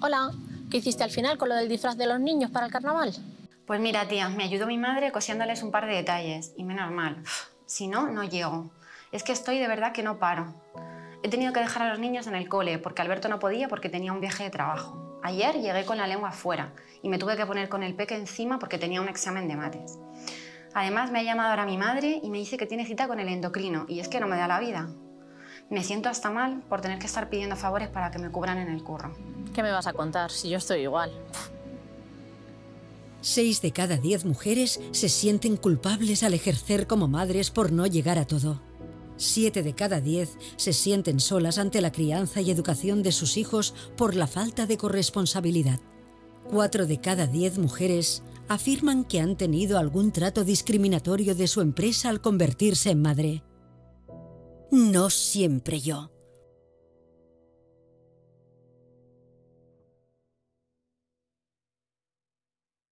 Hola, ¿qué hiciste al final con lo del disfraz de los niños para el carnaval? Pues mira, tía, me ayudó mi madre cosiéndoles un par de detalles, y menos mal. Si no, no llego. Es que estoy de verdad que no paro. He tenido que dejar a los niños en el cole porque Alberto no podía porque tenía un viaje de trabajo. Ayer llegué con la lengua afuera y me tuve que poner con el peque encima porque tenía un examen de mates. Además, me ha llamado ahora mi madre y me dice que tiene cita con el endocrino y es que no me da la vida. Me siento hasta mal por tener que estar pidiendo favores para que me cubran en el curro. ¿Qué me vas a contar si yo estoy igual? Seis de cada diez mujeres se sienten culpables al ejercer como madres por no llegar a todo. Siete de cada diez se sienten solas ante la crianza y educación de sus hijos por la falta de corresponsabilidad. Cuatro de cada diez mujeres afirman que han tenido algún trato discriminatorio de su empresa al convertirse en madre. No siempre yo.